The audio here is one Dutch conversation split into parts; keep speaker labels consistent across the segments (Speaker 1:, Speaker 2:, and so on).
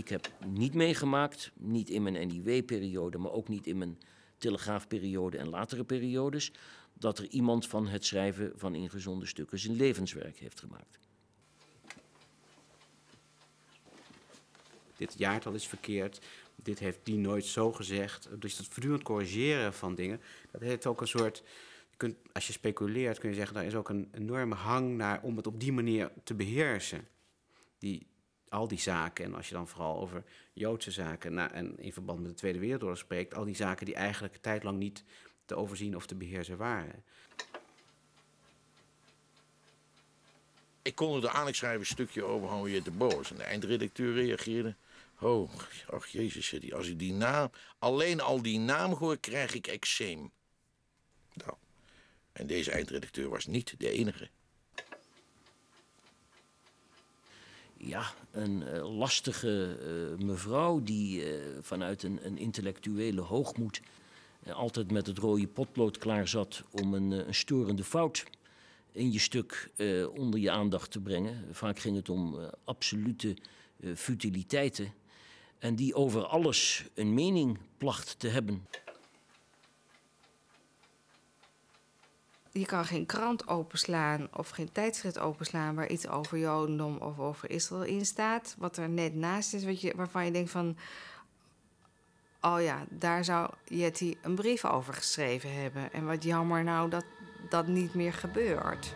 Speaker 1: Ik heb niet meegemaakt, niet in mijn NIW-periode, maar ook niet in mijn telegraafperiode en latere periodes, dat er iemand van het schrijven van ingezonde stukken zijn levenswerk heeft gemaakt.
Speaker 2: Dit jaartal is verkeerd, dit heeft die nooit zo gezegd. Dus dat voortdurend corrigeren van dingen, dat heeft ook een soort... Kunt, als je speculeert kun je zeggen, daar is ook een enorme hang naar om het op die manier te beheersen. Die, al die zaken, en als je dan vooral over Joodse zaken en in verband met de Tweede Wereldoorlog spreekt, al die zaken die eigenlijk tijdlang niet te overzien of te beheersen waren.
Speaker 3: Ik kon er de aanlegschrijver een stukje over houden je te boos. En de eindredacteur reageerde. Oh, ach jezus, als ik die naam, alleen al die naam hoor, krijg ik eczeem. Nou, en deze eindredacteur was niet de enige.
Speaker 1: Ja, een uh, lastige uh, mevrouw die uh, vanuit een, een, intellectuele hoogmoed altijd met het rode potlood klaar zat om een, een storende fout in je stuk onder je aandacht te brengen. Vaak ging het om absolute futiliteiten. En die over alles een mening placht te hebben.
Speaker 4: Je kan geen krant openslaan of geen tijdschrift openslaan waar iets over Jodendom of over Israël in staat. Wat er net naast is, wat je, waarvan je denkt van. Oh ja, daar zou Jetty een brief over geschreven hebben. En wat jammer nou dat dat niet meer gebeurt.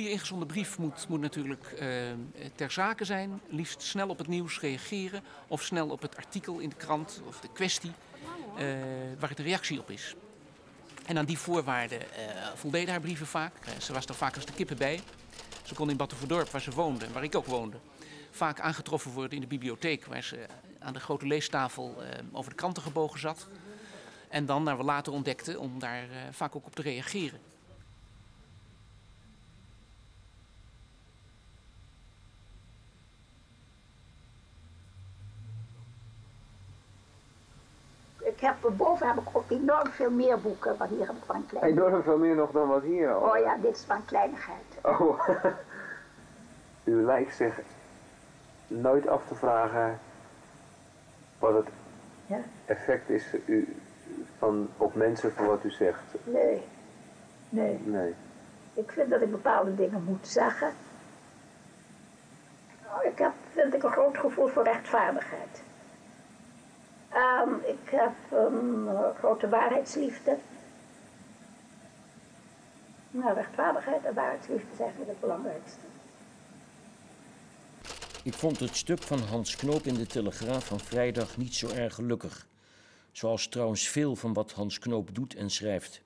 Speaker 5: Goede ingezonden brief moet, moet natuurlijk uh, ter zake zijn. Liefst snel op het nieuws reageren. Of snel op het artikel in de krant of de kwestie uh, waar de reactie op is. En aan die voorwaarden uh, voldeden haar brieven vaak. ze was er vaak als de kippen bij. Ze kon in Battenverdorp, waar ze woonde en waar ik ook woonde, vaak aangetroffen worden in de bibliotheek, waar ze aan de grote leestafel over de kranten gebogen zat. En dan, naar we later ontdekten, om daar vaak ook op te reageren.
Speaker 6: ik heb, boven heb ik ook enorm veel meer boeken, maar hier heb ik van klein.
Speaker 7: Enorm veel meer nog dan wat hier?
Speaker 6: Oh, oh ja, dit is van kleinigheid.
Speaker 7: Oh, u lijkt zich nooit af te vragen wat het ja? effect is u, van, op mensen van wat u zegt.
Speaker 6: Nee, nee.
Speaker 7: Nee.
Speaker 6: Ik vind dat ik bepaalde dingen moet zeggen. Nou, ik heb, vind ik, een groot gevoel voor rechtvaardigheid. Um, ik heb een uh, grote waarheidsliefde. Nou, rechtvaardigheid en waarheidsliefde zijn eigenlijk het belangrijkste.
Speaker 1: Ik vond het stuk van Hans Knoop in de Telegraaf van vrijdag niet zo erg gelukkig. Zoals trouwens veel van wat Hans Knoop doet en schrijft.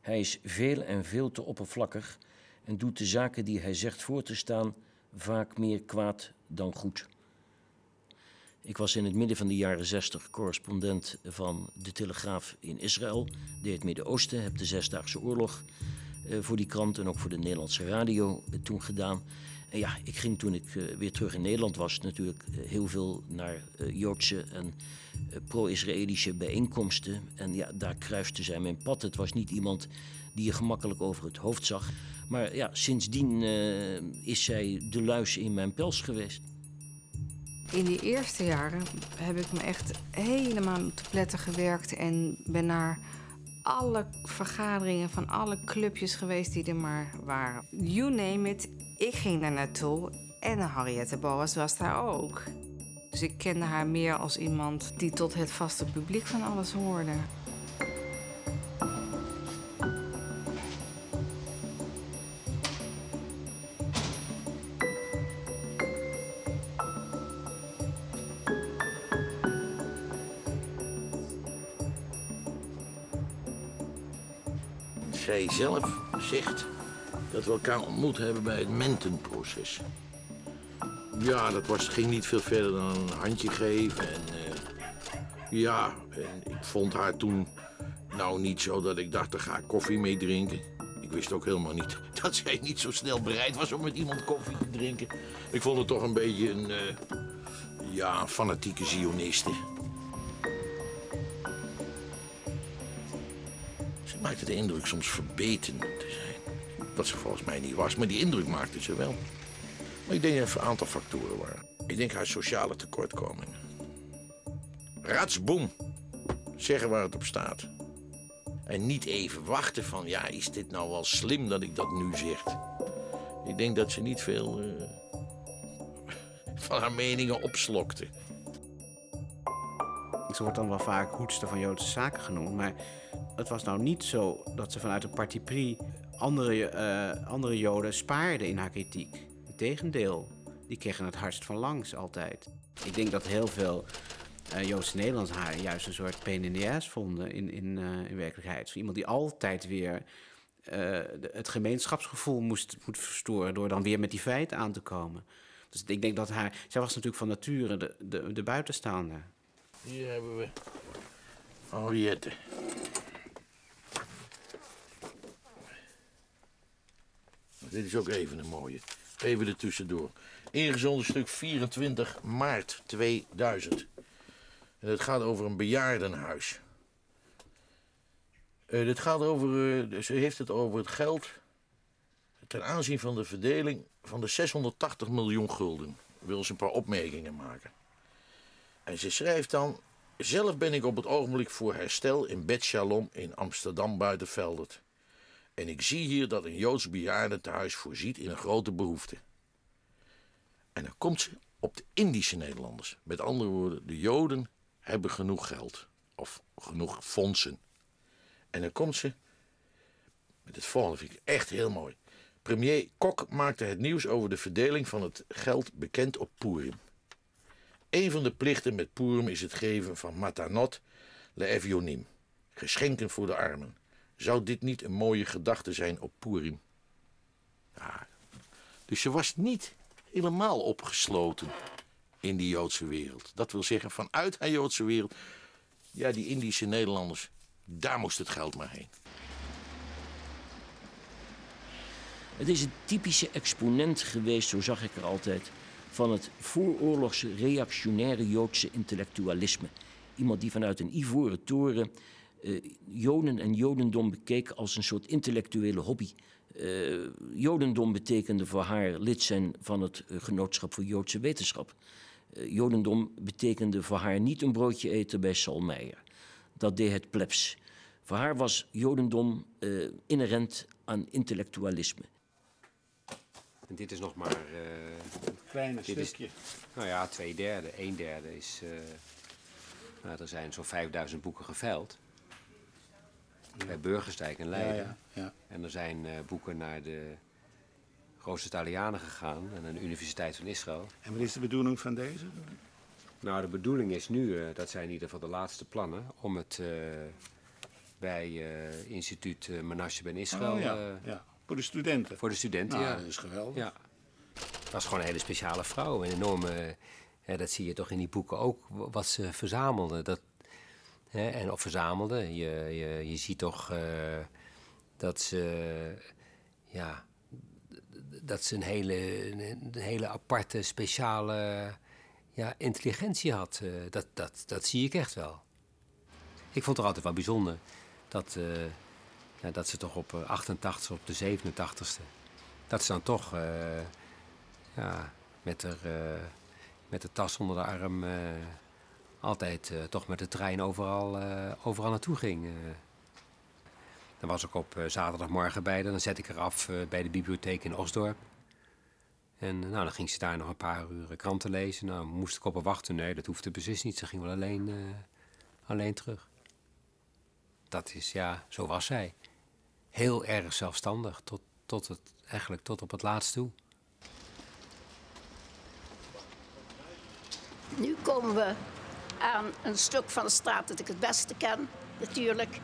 Speaker 1: Hij is veel en veel te oppervlakkig en doet de zaken die hij zegt voor te staan vaak meer kwaad dan goed. Ik was in het midden van de jaren 60 correspondent van de Telegraaf in Israël, deed het Midden-Oosten, heb de Zesdaagse Oorlog uh, voor die krant en ook voor de Nederlandse radio uh, toen gedaan. En ja, ik ging toen ik uh, weer terug in Nederland was natuurlijk heel veel naar Joodse en pro-Israëlische bijeenkomsten. En ja, daar kruiste zij mijn pad. Het was niet iemand die je gemakkelijk over het hoofd zag. Maar ja, sindsdien is zij de luis in mijn pels geweest.
Speaker 4: In die eerste jaren heb ik me echt helemaal te pletten gewerkt en ben naar alle vergaderingen van alle clubjes geweest die er maar waren. You name it, ik ging daar naartoe en Harriette Boas was daar ook. Dus ik kende haar meer als iemand die tot het vaste publiek van alles hoorde.
Speaker 3: Zelf zegt dat we elkaar ontmoet hebben bij het Mentenproces. Ja, dat was, ging niet veel verder dan een handje geven. En, eh, ja, ik vond haar toen nou niet zo dat ik dacht, daar ga ik koffie mee drinken. Ik wist ook helemaal niet dat zij niet zo snel bereid was om met iemand koffie te drinken. Ik vond het toch een beetje een, uh, ja, fanatieke zioniste. Maakte de indruk soms verbeten te zijn. Wat ze volgens mij niet was, maar die indruk maakte ze wel. Maar ik denk dat er een aantal factoren waren. Ik denk haar sociale tekortkomingen. Ratsboom. Zeggen waar het op staat. En niet even wachten van, ja, is dit nou wel slim dat ik dat nu zeg? Ik denk dat ze niet veel uh, van haar meningen opslokte.
Speaker 2: Ze wordt dan wel vaak hoedster van Joodse zaken genoemd, maar het was nou niet zo dat ze vanuit een parti pris andere, uh, andere Joden spaarde in haar kritiek. Integendeel, die kregen het hardst van langs altijd. Ik denk dat heel veel uh, Joodse Nederlands haar juist een soort ass vonden in, in, uh, in werkelijkheid. Iemand die altijd weer het gemeenschapsgevoel moest, moet verstoren door dan weer met die feiten aan te komen. Dus ik denk dat haar, zij was natuurlijk van nature de, de, de buitenstaander.
Speaker 3: Hier hebben we Henriette. Dit is ook even een mooie. Even er tussendoor. Ingezonden stuk 24 maart 2000. En het gaat over een bejaardenhuis. Uh, dit gaat over, uh, ze heeft het over het geld ten aanzien van de verdeling van de 680 miljoen gulden. Wil ze een paar opmerkingen maken. En ze schrijft dan... Zelf ben ik op het ogenblik voor herstel in Bet Shalom in Amsterdam Buitenveldert. En ik zie hier dat een Joods bejaardentehuis voorziet in een grote behoefte. En dan komt ze op de Indische Nederlanders. Met andere woorden, de Joden hebben genoeg geld. Of genoeg fondsen. En dan komt ze met het volgende, vind ik echt heel mooi. Premier Kok maakte het nieuws over de verdeling van het geld bekend op Purim. Een van de plichten met Purim is het geven van matanot le'evionim, geschenken voor de armen. Zou dit niet een mooie gedachte zijn op Purim? Ja, dus ze was niet helemaal opgesloten in die Joodse wereld. Dat wil zeggen, vanuit haar Joodse wereld, ja, die Indische Nederlanders, daar moest het geld maar heen.
Speaker 1: Het is een typische exponent geweest, zo zag ik er altijd, van het vooroorlogse reactionaire Joodse intellectualisme. Iemand die vanuit een ivoren toren uh, Joden en Jodendom bekeek als een soort intellectuele hobby. Uh, Jodendom betekende voor haar lid zijn van het uh, Genootschap voor Joodse Wetenschap. Jodendom betekende voor haar niet een broodje eten bij Salmeijer. Dat deed het plebs. Voor haar was Jodendom inherent aan intellectualisme.
Speaker 8: En dit is nog maar...
Speaker 9: een kleine stukje.
Speaker 8: Is, nou ja, twee derde. Een derde is... nou, er zijn zo'n 5000 boeken geveild bij Burgerstijk en Leiden.
Speaker 9: Ja.
Speaker 8: En er zijn uh, boeken naar de Italianen gegaan en aan de Universiteit van Israël.
Speaker 9: En wat is de bedoeling van deze?
Speaker 8: Nou, de bedoeling is nu, uh, dat zijn in ieder geval de laatste plannen, om het uh, bij instituut uh, Menashe ben Israël...
Speaker 9: Oh, ja. ja. Voor de studenten?
Speaker 8: Voor de studenten,
Speaker 9: nou,
Speaker 8: ja.
Speaker 9: dat is geweldig.
Speaker 8: Ja. Dat is gewoon een hele speciale vrouw. Een enorme, dat zie je toch in die boeken ook, wat ze verzamelde. Dat, Hè, en of verzamelde. Je, je, je ziet toch uh, dat ze, ja, dat ze een hele, een hele aparte, speciale ja, intelligentie had. Uh, dat, dat, dat zie ik echt wel. Ik vond het altijd wel bijzonder dat, uh, ja, dat ze toch op 88, op de 87ste, dat ze dan toch ja, met, haar, met de tas onder de arm altijd toch met de trein overal, overal naartoe ging. Dan was ik op zaterdagmorgen bij dan zet ik er af bij de bibliotheek in Osdorp. En nou, dan ging ze daar nog een paar uur kranten lezen. Nou, moest ik op haar wachten? Nee, dat hoefde precies niet. Ze ging wel alleen, alleen terug. Dat is, ja, zo was zij. Heel erg zelfstandig, tot, tot het, eigenlijk tot op het laatst toe.
Speaker 10: Nu komen we aan een stuk van de straat dat ik het beste ken, natuurlijk.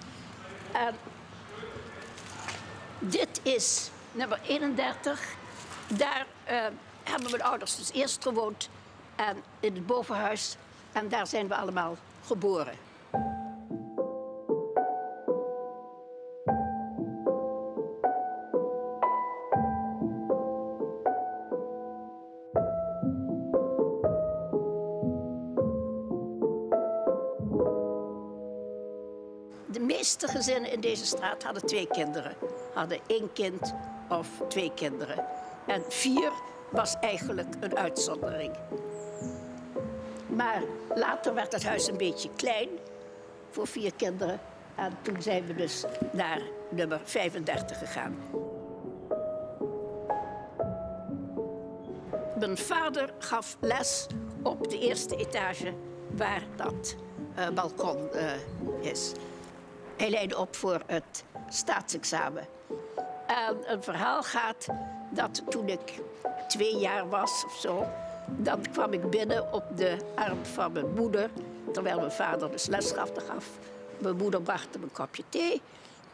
Speaker 10: En Dit is nummer 31. Daar uh, hebben mijn ouders dus eerst gewoond. En in het bovenhuis. En daar zijn we allemaal geboren. Meeste gezinnen in deze straat hadden twee kinderen. Hadden één kind of twee kinderen. En vier was eigenlijk een uitzondering. Maar later werd het huis een beetje klein voor vier kinderen. En toen zijn we dus naar nummer 35 gegaan. Mijn vader gaf les op de eerste etage waar dat uh, balkon uh, is. Hij leidde op voor het staatsexamen. En een verhaal gaat dat toen ik twee jaar was of zo, dan kwam ik binnen op de arm van mijn moeder, terwijl mijn vader dus les gaf. Mijn moeder bracht een kopje thee.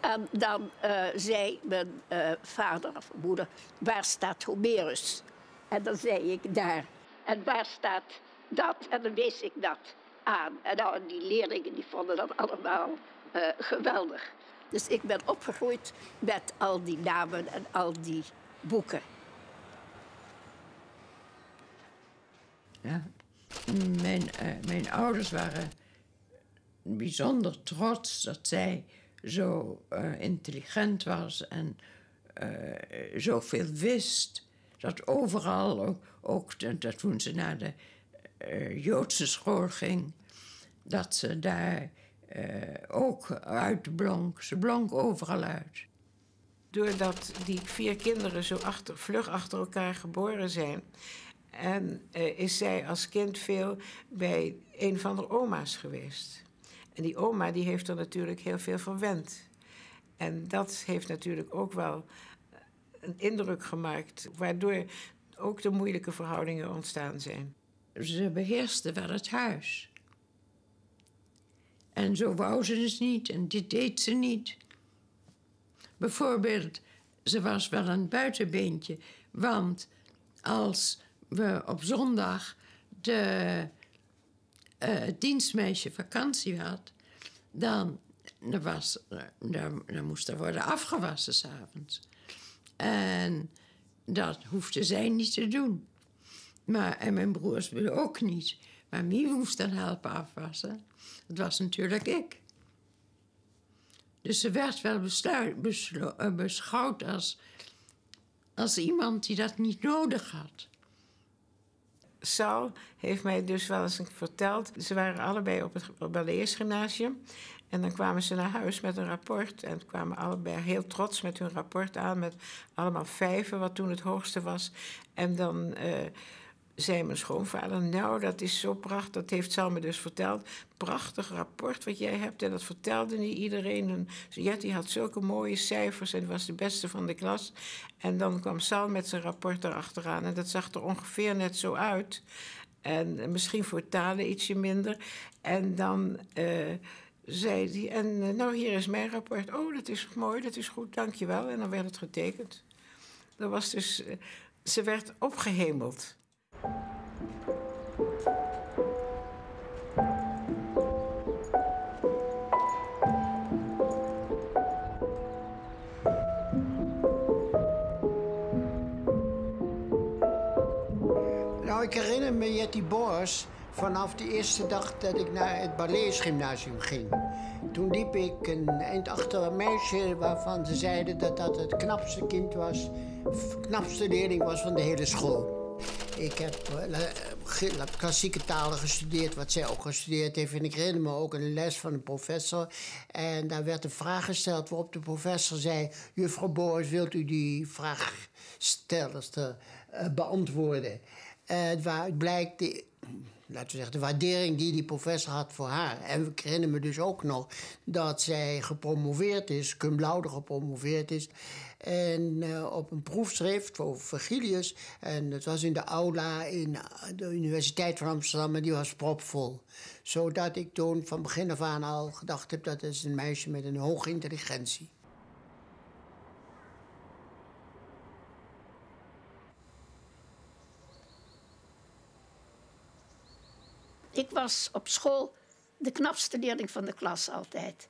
Speaker 10: En dan uh, zei mijn uh, vader of moeder, waar staat Homerus? En dan zei ik daar. En waar staat dat? En dan wees ik dat aan. En nou, die leerlingen die vonden dat allemaal uh, geweldig. Dus ik ben opgegroeid met al die namen en al die boeken.
Speaker 11: Ja. Mijn, uh, mijn ouders waren bijzonder trots dat zij zo uh, intelligent was en uh, zoveel wist. Dat overal, ook, ook dat toen ze naar de Joodse school ging, dat ze daar ook uitblonk. Ze blonk overal uit.
Speaker 12: Doordat die vier kinderen zo achter, vlug achter elkaar geboren zijn, en uh, is zij als kind veel bij een van de oma's geweest. En die oma die heeft er natuurlijk heel veel van wend. En dat heeft natuurlijk ook wel een indruk gemaakt, waardoor ook de moeilijke verhoudingen ontstaan zijn.
Speaker 11: Ze beheerste wel het huis. En zo wou ze dus niet en dit deed ze niet. Bijvoorbeeld, ze was wel een buitenbeentje, want als we op zondag de uh, dienstmeisje vakantie had, dan, was, moest er worden afgewassen s'avonds. En dat hoefde zij niet te doen. Maar, en mijn broers ook niet. Maar wie moest dan helpen afwassen? Dat was natuurlijk ik. Dus ze werd wel eh, beschouwd als, als iemand die dat niet nodig had.
Speaker 12: Sal heeft mij dus wel eens verteld. Ze waren allebei op het Balees Gymnasium. En dan kwamen ze naar huis met een rapport. En kwamen allebei heel trots met hun rapport aan. Met allemaal vijven, wat toen het hoogste was. En dan uh, zei mijn schoonvader: Nou, dat is zo prachtig. Dat heeft Sal me dus verteld. Prachtig rapport wat jij hebt. En dat vertelde niet iedereen. En Jetty had zulke mooie cijfers en was de beste van de klas. En dan kwam Sal met zijn rapport erachteraan. En dat zag er ongeveer net zo uit. En misschien voor talen ietsje minder. En dan. Uh, zei hij, en uh, nou hier is mijn rapport. Oh, dat is mooi, dat is goed, dankjewel. En dan werd het getekend. Dat was dus, uh, ze werd opgehemeld.
Speaker 13: Nou, ik herinner me Jetty Boers vanaf de eerste dag dat ik naar het Balleesgymnasium ging. Toen liep ik een eind achter een meisje waarvan ze zeiden dat dat het knapste kind was, knapste leerling was van de hele school. Ik heb uh, klassieke talen gestudeerd, wat zij ook gestudeerd heeft. En ik herinner me ook een les van een professor. En daar werd een vraag gesteld waarop de professor zei... Juffrouw Boris, wilt u die vraagstellerster uh, beantwoorden? Uh, waaruit blijkt... De, laten we zeggen, de waardering die die professor had voor haar. En ik herinner me dus ook nog dat zij gepromoveerd is, cum laude gepromoveerd is. En uh, op een proefschrift over Virgilius. En het was in de aula in de Universiteit van Amsterdam en die was propvol. Zodat ik toen van begin af aan al gedacht heb dat is een meisje met een hoge intelligentie.
Speaker 10: Ik was op school de knapste leerling van de klas altijd.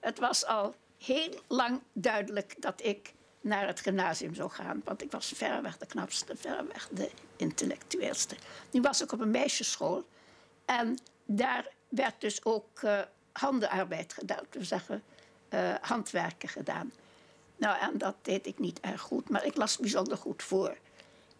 Speaker 10: Het was al heel lang duidelijk dat ik naar het gymnasium zou gaan. Want ik was verreweg de knapste, verreweg de intellectueelste. Nu was ik op een meisjesschool. En daar werd dus ook uh, handenarbeid gedaan. We zeggen uh, handwerken gedaan. Nou, en dat deed ik niet erg goed. Maar ik las bijzonder goed voor.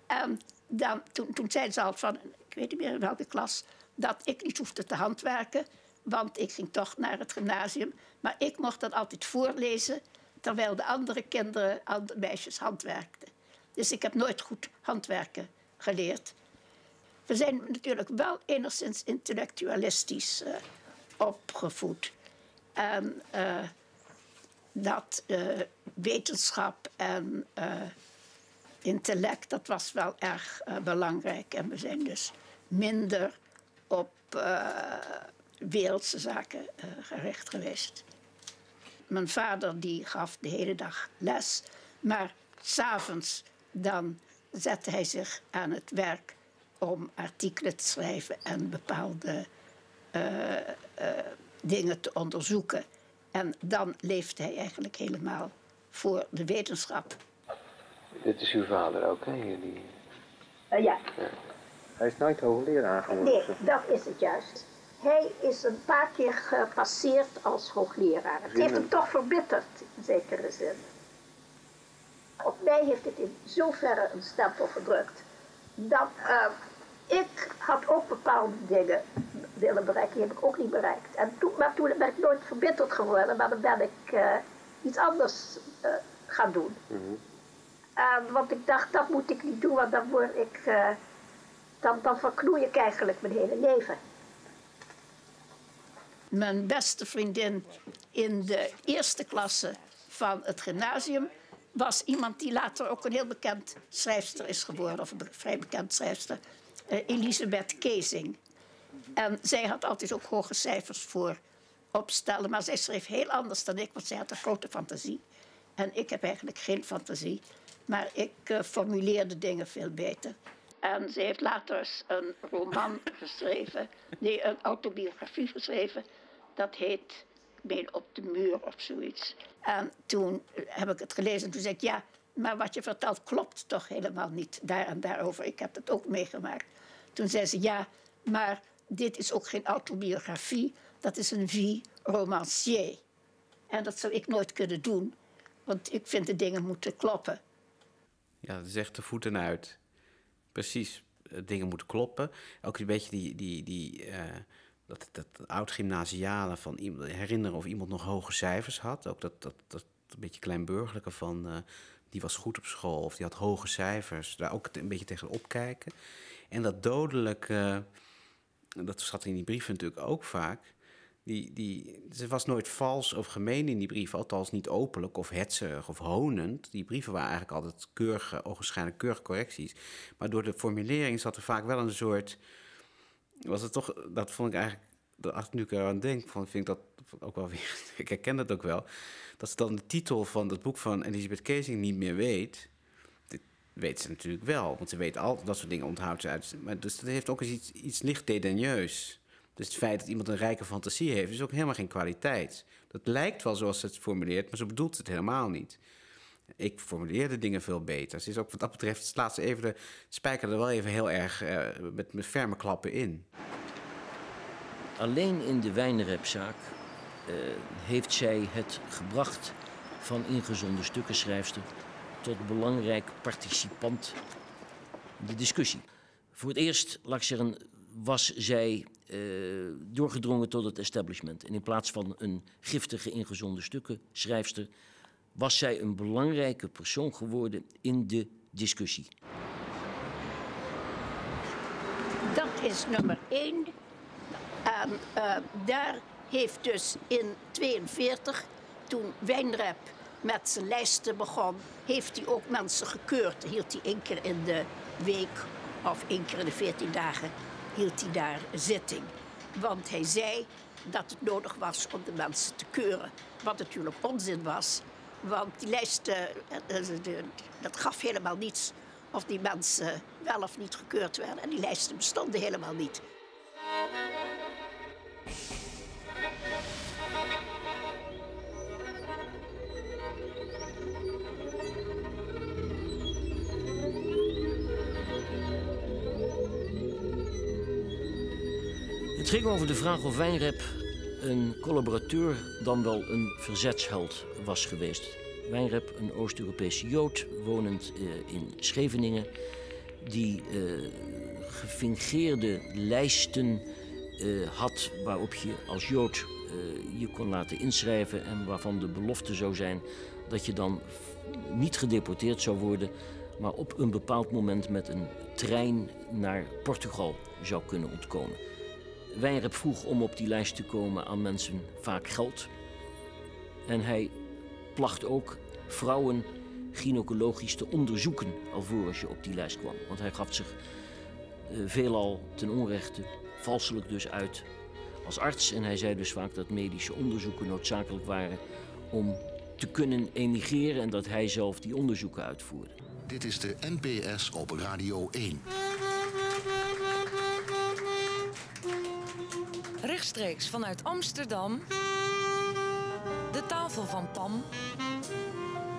Speaker 10: En dan, toen, toen zei ze al van, ik weet niet meer in welke klas... dat ik niet hoefde te handwerken. Want ik ging toch naar het gymnasium. Maar ik mocht dat altijd voorlezen terwijl de andere kinderen, meisjes handwerkten. Dus ik heb nooit goed handwerken geleerd. We zijn natuurlijk wel enigszins intellectualistisch uh, opgevoed. En uh, dat uh, wetenschap en intellect, dat was wel erg belangrijk. En we zijn dus minder op wereldse zaken gericht geweest. Mijn vader die gaf de hele dag les. Maar s'avonds dan zette hij zich aan het werk om artikelen te schrijven en bepaalde uh, uh, dingen te onderzoeken. En dan leefde hij eigenlijk helemaal voor de wetenschap.
Speaker 7: Dit is uw vader ook, hè? Jullie...
Speaker 6: Uh, ja.
Speaker 7: ja. Hij is nooit hoogleraar geworden.
Speaker 6: Nee, dat is het juist. Hij is een paar keer gepasseerd als hoogleraar. Het heeft hem toch verbitterd, in zekere zin. Op mij heeft het in zoverre een stempel gedrukt dat uh, ik had ook bepaalde dingen willen bereiken, die heb ik ook niet bereikt. En toen, maar toen ben ik nooit verbitterd geworden, maar dan ben ik uh, iets anders uh, gaan doen. Mm -hmm. want ik dacht, dat moet ik niet doen, want dan word ik, dan, dan verknoei ik eigenlijk mijn hele leven.
Speaker 10: Mijn beste vriendin in de eerste klasse van het gymnasium was iemand die later ook een heel bekend schrijfster is geworden, of een vrij bekend schrijfster, uh, Elisabeth Kezing. En zij had altijd ook hoge cijfers voor opstellen, maar zij schreef heel anders dan ik, want zij had een grote fantasie. En ik heb eigenlijk geen fantasie, maar ik uh, formuleerde dingen veel beter. En ze heeft later een roman geschreven, nee, een autobiografie geschreven. Dat heet, ik meen op de muur of zoiets. En toen heb ik het gelezen en toen zei ik, ja, maar wat je vertelt klopt toch helemaal niet daar en daarover. Ik heb het ook meegemaakt. Toen zei ze, ja, maar dit is ook geen autobiografie, dat is een vie romancier. En dat zou ik nooit kunnen doen, want ik vind de dingen moeten kloppen.
Speaker 2: Ja, dat is echt de voeten uit. Precies, dingen moeten kloppen. Ook een beetje die, die, die, uh, dat, dat oud-gymnasiale van iemand, herinneren of iemand nog hoge cijfers had. Ook dat, dat, dat een beetje kleinburgerlijke van uh, die was goed op school of die had hoge cijfers. Daar ook een beetje tegen opkijken. En dat dodelijke, dat zat in die brieven natuurlijk ook vaak. Die, die, ze was nooit vals of gemeen in die brieven, althans niet openlijk of hetsig of honend. Die brieven waren eigenlijk altijd keurige, ogenschijnlijk keurige correcties. Maar door de formulering zat er vaak wel een soort. Was het toch, dat vond ik eigenlijk, als ik nu eraan denk, vond, vind ik dat ook wel weer. Ik herken dat ook wel. Dat ze dan de titel van het boek van Elisabeth Kezing niet meer weet. Dit weet ze natuurlijk wel, want ze weet al dat soort dingen onthoudt ze uit. Maar dus dat heeft ook eens iets, iets licht dedaigneus. Dus het feit dat iemand een rijke fantasie heeft, is ook helemaal geen kwaliteit. Dat lijkt wel zoals ze het formuleert, maar zo bedoelt het helemaal niet. Ik formuleerde dingen veel beter. Ze is ook wat dat betreft, laat ze even de spijker er wel even heel erg uh, met, met ferme klappen in.
Speaker 1: Alleen in de wijnrepzaak uh, heeft zij het gebracht van ingezonden stukkenschrijfster tot belangrijk participant in de discussie. Voor het eerst, laat ik zeggen, was zij uh, doorgedrongen tot het establishment. En in plaats van een giftige ingezonde stukken schrijfster, was zij een belangrijke persoon geworden in de discussie.
Speaker 10: Dat is nummer één. En uh, daar heeft dus in 42, toen Wijnrep met zijn lijsten begon, heeft hij ook mensen gekeurd. Hield hij één keer in de week of één keer in de 14 dagen hield hij daar zitting. Want hij zei dat het nodig was om de mensen te keuren. Wat natuurlijk onzin was, want die lijsten, eh, eh, dat gaf helemaal niets of die mensen wel of niet gekeurd werden. En die lijsten bestonden helemaal niet.
Speaker 1: Het ging over de vraag of Wijnrep een collaborateur dan wel een verzetsheld was geweest. Wijnrep, een Oost-Europese Jood, wonend uh, in Scheveningen, die uh, gefingeerde lijsten uh, had waarop je als Jood je kon laten inschrijven en waarvan de belofte zou zijn dat je dan niet gedeporteerd zou worden, maar op een bepaald moment met een trein naar Portugal zou kunnen ontkomen. Wijnrep vroeg om op die lijst te komen aan mensen vaak geld. En hij placht ook vrouwen gynaecologisch te onderzoeken alvorens je op die lijst kwam. Want hij gaf zich uh, veelal ten onrechte, valselijk dus uit als arts. En hij zei dus vaak dat medische onderzoeken noodzakelijk waren om te kunnen emigreren en dat hij zelf die onderzoeken uitvoerde.
Speaker 14: Dit is de NPS op Radio 1.
Speaker 15: Vanuit Amsterdam. De tafel van Pam.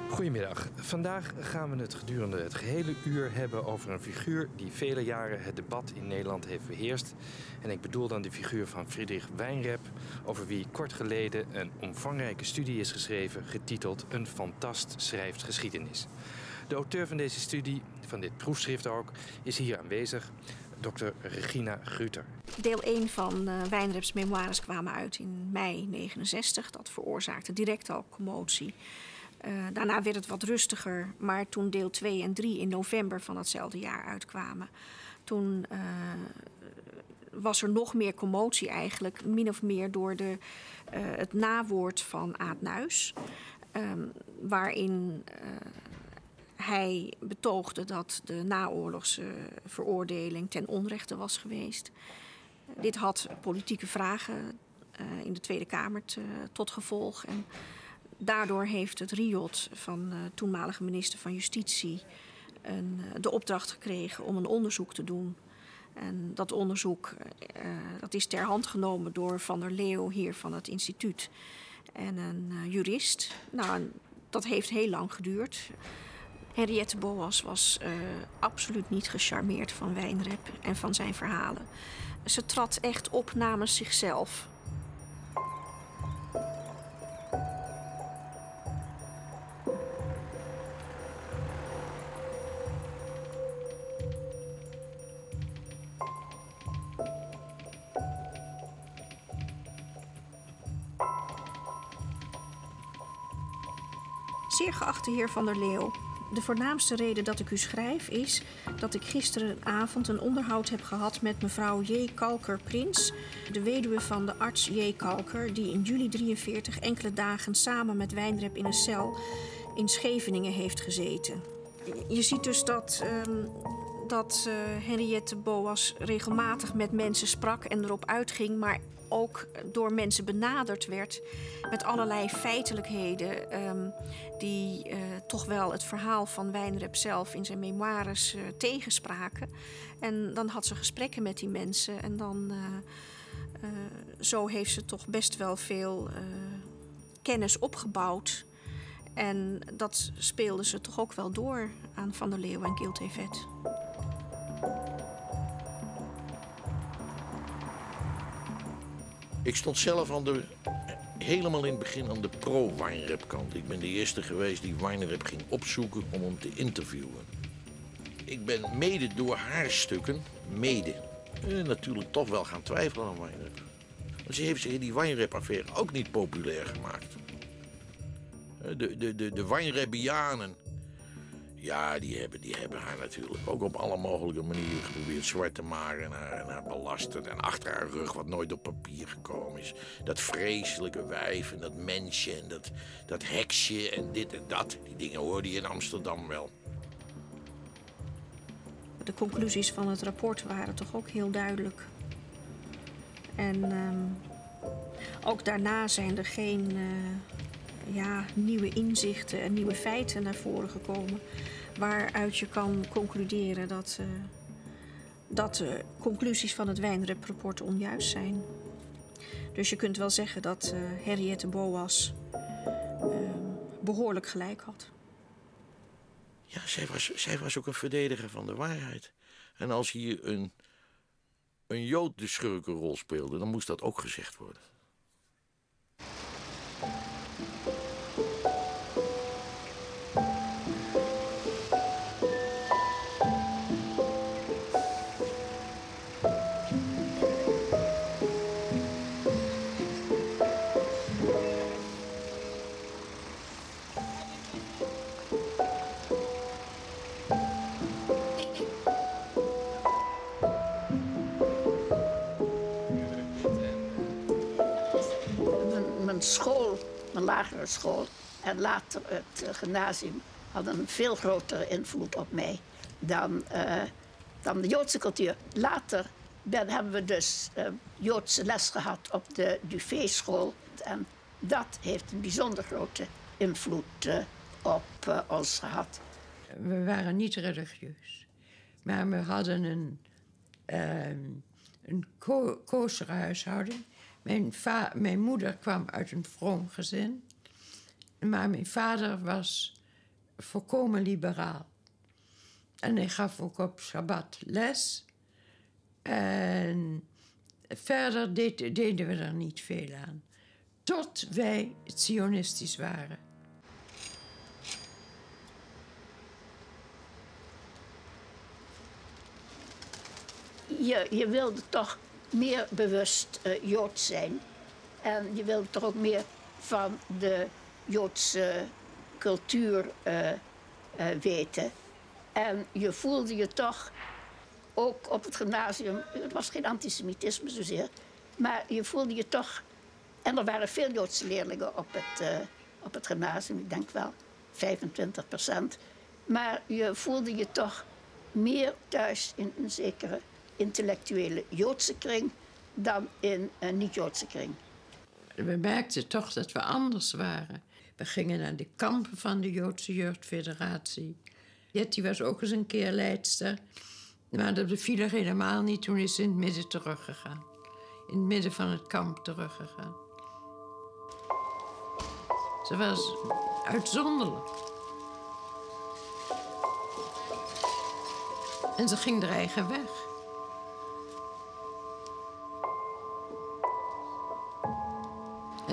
Speaker 16: Goedemiddag. Vandaag gaan we het gedurende het gehele uur hebben over een figuur die vele jaren het debat in Nederland heeft beheerst. En ik bedoel dan de figuur van Friedrich Wijnrep, over wie kort geleden een omvangrijke studie is geschreven, getiteld Een fantast schrijft geschiedenis. De auteur van deze studie, van dit proefschrift ook, is hier aanwezig. Dr. Regina Gruter.
Speaker 17: Deel 1 van uh, Wijnreps memoires kwamen uit in mei 69. Dat veroorzaakte direct al commotie. Uh, daarna werd het wat rustiger, maar toen deel 2 en 3 in november van datzelfde jaar uitkwamen, toen uh, was er nog meer commotie eigenlijk, min of meer door de, het nawoord van Aad Nuis, um, waarin hij betoogde dat de naoorlogse veroordeling ten onrechte was geweest. Dit had politieke vragen uh, in de Tweede Kamer tot gevolg. En daardoor heeft het RIOT van de uh, toenmalige minister van Justitie een, de opdracht gekregen om een onderzoek te doen. En dat onderzoek dat is ter hand genomen door Van der Leeuw hier van het instituut en een jurist. Nou, dat heeft heel lang geduurd. Henriette Boas was uh, absoluut niet gecharmeerd van Wijnrep en van zijn verhalen. Ze trad echt op namens zichzelf. Zeer geachte heer Van der Leeuw, de voornaamste reden dat ik u schrijf is dat ik gisterenavond een onderhoud heb gehad met mevrouw J. Kalker Prins, de weduwe van de arts J. Kalker, die in juli 43 enkele dagen samen met Wijnrep in een cel in Scheveningen heeft gezeten. Je ziet dus dat, um, dat uh, Henriette Boas regelmatig met mensen sprak en erop uitging, maar ook door mensen benaderd werd met allerlei feitelijkheden um, die uh, toch wel het verhaal van Wijnrep zelf in zijn memoires uh, tegenspraken. En dan had ze gesprekken met die mensen en dan zo heeft ze toch best wel veel kennis opgebouwd. En dat speelde ze toch ook wel door aan Van der Leeuw en Gilt Tevet.
Speaker 3: Ik stond zelf aan de, helemaal in het begin aan de pro-Wijnrep-kant. Ik ben de eerste geweest die Wijnrep ging opzoeken om hem te interviewen. Ik ben mede door haar stukken, mede, eh, natuurlijk toch wel gaan twijfelen aan Wijnrep. Want ze heeft zich in die Wijnrep-affaire ook niet populair gemaakt. De, de, de, de Wijnrebianen, ja, die hebben, die hebben haar natuurlijk ook op alle mogelijke manieren geprobeerd zwart te maken en haar, en haar belasterd. En achter haar rug wat nooit op papier gekomen is. Dat vreselijke wijf en dat mensje en dat, dat heksje en dit en dat. Die dingen hoorde je in Amsterdam wel.
Speaker 17: De conclusies van het rapport waren toch ook heel duidelijk. En um, ook daarna zijn er geen uh, ja, nieuwe inzichten en nieuwe feiten naar voren gekomen waaruit je kan concluderen dat, uh, dat de conclusies van het wijnreprapport onjuist zijn. Dus je kunt wel zeggen dat uh, Henriette Boas uh, behoorlijk gelijk had.
Speaker 3: Ja, zij was, zij was ook een verdediger van de waarheid. En als hier een, een Jood de schurkenrol speelde, dan moest dat ook gezegd worden.
Speaker 10: School, mijn lagere school en later het uh, gymnasium hadden een veel grotere invloed op mij dan, uh, dan de Joodse cultuur. Later ben, hebben we dus uh, Joodse les gehad op de Dufay-school. En dat heeft een bijzonder grote invloed op ons gehad.
Speaker 11: We waren niet religieus, maar we hadden een, ehm, een ko huishouding mijn, mijn moeder kwam uit een vroom gezin, maar mijn vader was volkomen liberaal. En hij gaf ook op Shabbat les. En verder deden we er niet veel aan. Tot wij Zionistisch waren.
Speaker 10: Je, je wilde toch meer bewust uh, Joods zijn. En je wilde toch ook meer van de Joodse cultuur uh, uh, weten. En je voelde je toch ook op het gymnasium, het was geen antisemitisme zozeer, maar je voelde je toch, en er waren veel Joodse leerlingen op het, op het gymnasium, ik denk wel 25 procent, maar je voelde je toch meer thuis in een zekere intellectuele Joodse kring dan in een niet-Joodse kring.
Speaker 11: We merkten toch dat we anders waren. We gingen naar de kampen van de Joodse Jeugdfederatie. Jetty was ook eens een keer leidster. Maar dat beviel er helemaal niet. Toen is ze in het midden teruggegaan. In het midden van het kamp teruggegaan. Ze was uitzonderlijk. En ze ging haar eigen weg.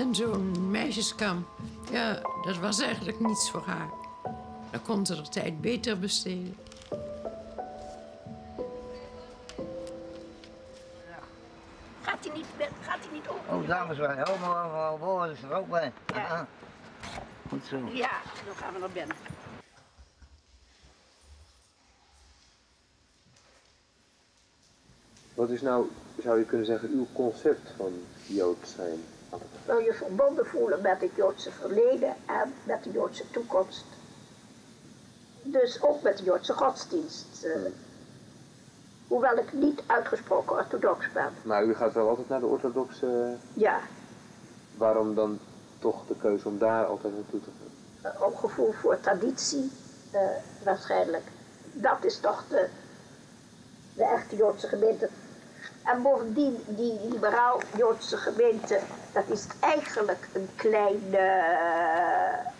Speaker 11: En zo'n meisjeskamp, ja, dat was eigenlijk niets voor haar. Dan kon ze de tijd beter besteden.
Speaker 10: Gaat hij niet, gaat hij niet op?
Speaker 18: Oh, dames, wij helemaal allemaal boven, is er ook bij. Ja. Goed zo.
Speaker 10: Ja, dan gaan we naar binnen.
Speaker 7: Wat is nou, zou je kunnen zeggen, uw concept van Jood zijn?
Speaker 6: Wil je verbonden voelen met het Joodse verleden en met de Joodse toekomst. Dus ook met de Joodse godsdienst. Uh, hoewel ik niet uitgesproken orthodox ben.
Speaker 7: Maar u gaat wel altijd naar de orthodoxe...
Speaker 6: Ja.
Speaker 7: Waarom dan toch de keuze om daar altijd naartoe te gaan?
Speaker 6: Uh, ook gevoel voor traditie, uh, waarschijnlijk. Dat is toch de, de echte Joodse gemeente. En bovendien, die liberaal-Joodse gemeente, dat is eigenlijk een kleine eh,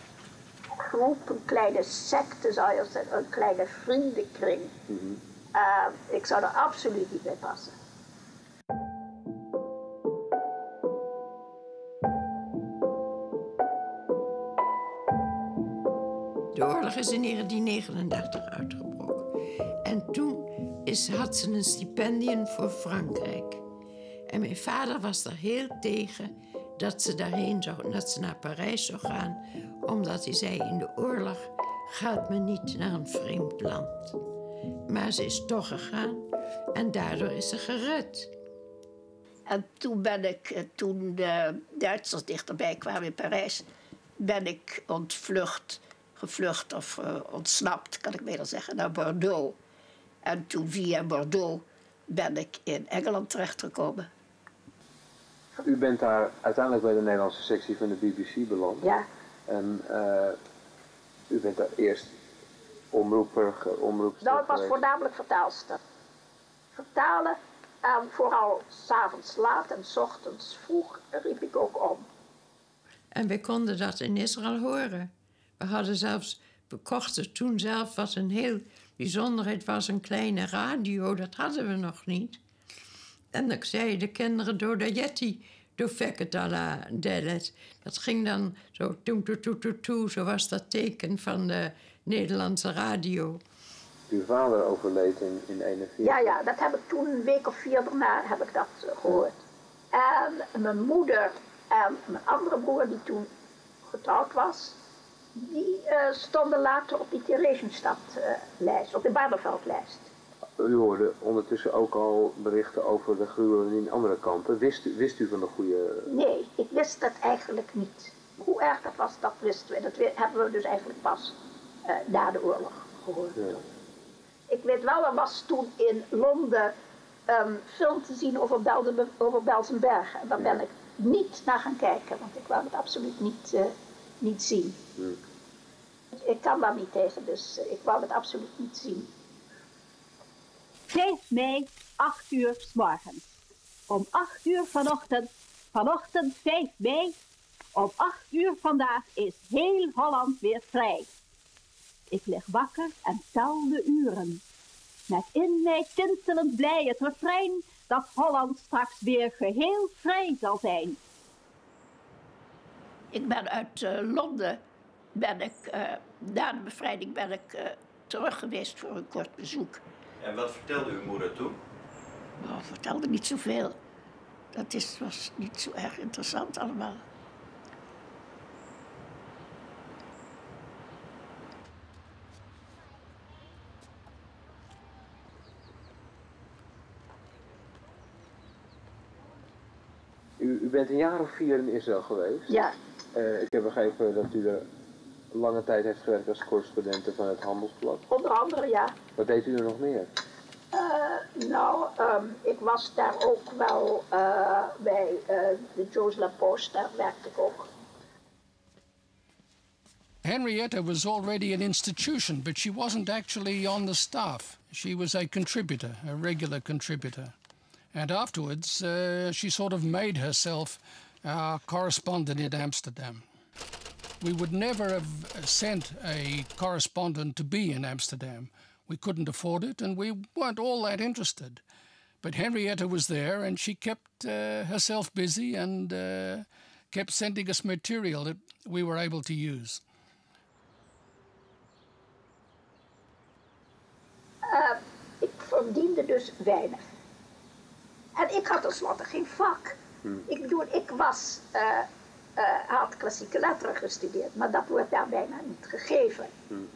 Speaker 6: groep, een kleine secte zou je zeggen, een kleine vriendenkring. Mm ik zou er absoluut niet bij passen.
Speaker 11: De oorlog is in 1939 uitgebroken. En toen is, had ze een stipendium voor Frankrijk. En mijn vader was er heel tegen dat ze daarheen zou, dat ze naar Parijs zou gaan, omdat hij zei: in de oorlog gaat men niet naar een vreemd land. Maar ze is toch gegaan en daardoor is ze gered.
Speaker 10: En toen ben ik, eh, toen de Duitsers dichterbij kwamen in Parijs, ben ik ontvlucht, gevlucht of uh, ontsnapt, kan ik beter zeggen, naar Bordeaux. En toen via Bordeaux ben ik in Engeland terechtgekomen.
Speaker 7: U bent daar uiteindelijk bij de Nederlandse sectie van de BBC beland.
Speaker 6: Ja.
Speaker 7: En eh, u bent daar eerst omroeper, omroepster
Speaker 6: Nou, ik was voornamelijk vertaalster.
Speaker 10: Vertalen, en vooral s'avonds laat en s ochtends vroeg riep ik ook om.
Speaker 11: En we konden dat in Israël horen. We hadden zelfs, we kochten toen zelf, was een heel bijzonderheid, was een kleine radio, dat hadden we nog niet. En dan zeiden de kinderen door de Yeti, door Feketala Delet. Dat ging dan zo toe, toe, toe, toe, toe. Zo was dat teken van de Nederlandse radio.
Speaker 7: Uw vader overleed in, in 41.
Speaker 10: Ja, ja, dat heb ik toen een week of vier daarna heb ik dat uh, gehoord. En mijn moeder en mijn andere broer, die toen getrouwd was, die uh, stonden later op die Theresienstadlijst, op de Baderveldlijst.
Speaker 7: U hoorde ondertussen ook al berichten over de gruwelen in andere kampen. Wist u, wist u van de goede...
Speaker 10: Nee, ik wist dat eigenlijk niet. Hoe erg dat was, dat wisten we. Dat hebben we dus eigenlijk pas uh, na de oorlog gehoord. Ja. Ik weet wel, er was toen in Londen een film te zien over, Belden, over Belzenbergen. En daar ben ik niet naar gaan kijken, want ik wou het absoluut niet, uh, niet zien. Ik kan daar niet tegen, dus ik wou het absoluut niet zien.
Speaker 19: 5 mei, 8 uur s morgens. Om 8 uur vanochtend, vanochtend 5 mei, om 8 uur vandaag is heel Holland weer vrij. Ik lig wakker en tel de uren. Met in mij tintelend blij het refrein dat Holland straks weer geheel vrij zal zijn.
Speaker 20: Ik ben uit uh, Londen, ben ik, uh, na de bevrijding ben ik uh, terug geweest voor een kort bezoek.
Speaker 21: En wat vertelde uw moeder toen?
Speaker 20: Oh, vertelde niet zoveel. Dat is, was niet zo erg interessant allemaal.
Speaker 7: U, u bent een jaar of vier in Israël geweest.
Speaker 10: Ja.
Speaker 7: Uh, ik heb begrepen dat u er lange tijd heeft gewerkt als correspondente van het Handelsblad.
Speaker 10: Onder andere, ja.
Speaker 7: Wat deed u er nog meer?
Speaker 10: Uh, nou, um, ik was daar ook wel uh, bij de Jerusalem Post, daar werkte ik ook.
Speaker 22: Henrietta was already an institution, but she wasn't actually on the staff. She was a contributor, a regular contributor. And afterwards, uh, she sort of made herself our correspondent in Amsterdam. We would never have sent a correspondent to be in Amsterdam. We couldn't afford it, and we weren't all that interested. But Henrietta was there, and she kept uh, herself busy and uh, kept sending us material that we were able to use.
Speaker 10: Uh, ik verdiende dus weinig. En ik had tenslotte geen vak.
Speaker 7: Hmm.
Speaker 10: Ik bedoel, ik was, uh, uh, had klassieke letteren gestudeerd, maar dat wordt daar bijna niet gegeven.
Speaker 7: Hmm.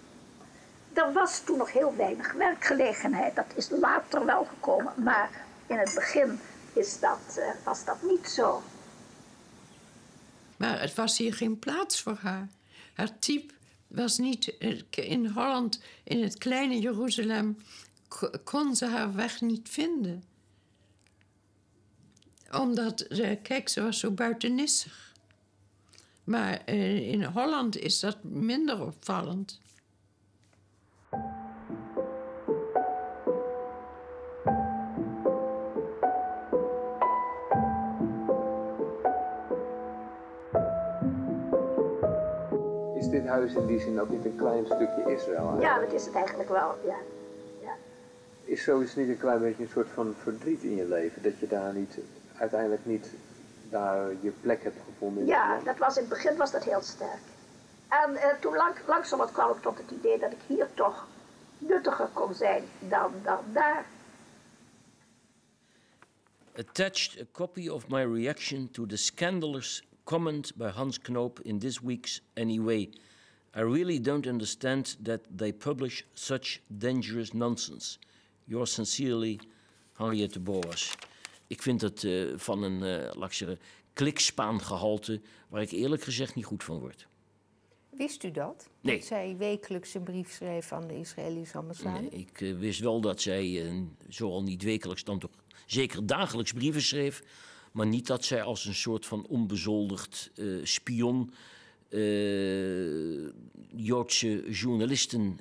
Speaker 10: Er was toen nog heel weinig werkgelegenheid. Dat is later wel gekomen, maar in het begin is dat, uh, was dat niet zo.
Speaker 11: Maar het was hier geen plaats voor haar. Haar type was niet in Holland, in het kleine Jeruzalem, kon ze haar weg niet vinden omdat, kijk, ze was zo buitenissig. Maar uh, in Holland is dat minder opvallend.
Speaker 7: Is dit huis in die zin ook niet een klein stukje Israël? Eigenlijk?
Speaker 10: Ja, dat is het eigenlijk wel, ja. ja.
Speaker 7: Is zoiets niet een klein beetje een soort van verdriet in je leven? Dat je daar niet uiteindelijk niet daar je plek hebt gevonden?
Speaker 10: Ja, dat was in het begin was dat heel sterk. En uh, toen lang, langzamerhand kwam ik tot het idee dat ik hier toch nuttiger kon zijn dan, dan daar.
Speaker 1: Attached a copy of my reaction to the scandalous comment by Hans Knoop in this week's Anyway. I really don't understand that they publish such dangerous nonsense. Yours sincerely, Henriette Boas. Ik vind het uh, van een, uh, laat ik zeggen, klikspaangehalte waar ik eerlijk gezegd niet goed van word.
Speaker 23: Wist u dat?
Speaker 1: Nee.
Speaker 23: Dat zij wekelijks een brief schreef aan de Israëlische ambassade?
Speaker 1: Nee, ik uh, wist wel dat zij, zoal niet wekelijks, dan toch zeker dagelijks brieven schreef. Maar niet dat zij als een soort van onbezoldigd spion Joodse journalisten